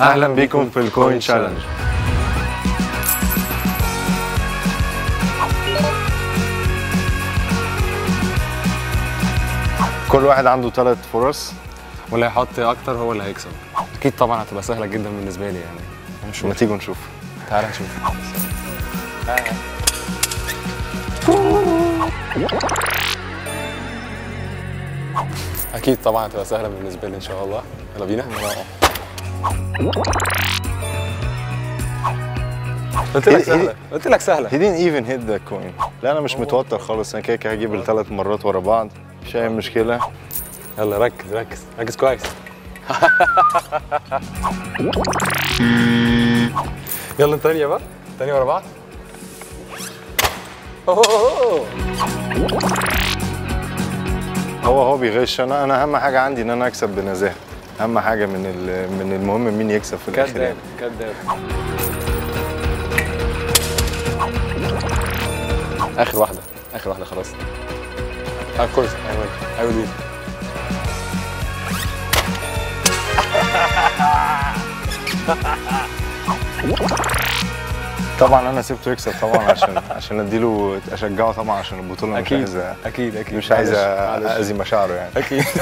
أهلا بيكم في ال coin challenge كل واحد عنده ثلاث فرص. واللي هيحط أكتر هو اللي هيكسب. أكيد طبعا هتبقى سهلة جدا بالنسبة لي يعني. هنشوف ما تيجوا نشوف. تعال نشوف. أكيد طبعا هتبقى سهلة بالنسبة لي إن شاء الله. يلا بينا. قلت لك هي- سهلة. قلت لك سهلة. he didn't even hit the coin. لا أنا مش متوتر خالص. أنا كده كده هجيب الثلاث مرات ورا بعض. مش أي مشكلة. يلا ركز ركز. ركز كويس. يلا تانية بقى. تانية ورا بعض. أوه. هو هو بيغش. أنا أنا أهم حاجة عندي إن أنا أكسب بنزاهة. أهم حاجة من ال- من المهم مين يكسب في الآخر كداب يعني. كداب آخر واحدة آخر واحدة خلاص. Of course I will I will win. طبعا أنا سبته يكسب طبعا عشان عشان أديله أشجعه طبعا عشان البطولة مش أكيد عايز أكيد أكيد. مش عايز. اذي مشاعره يعني. أكيد.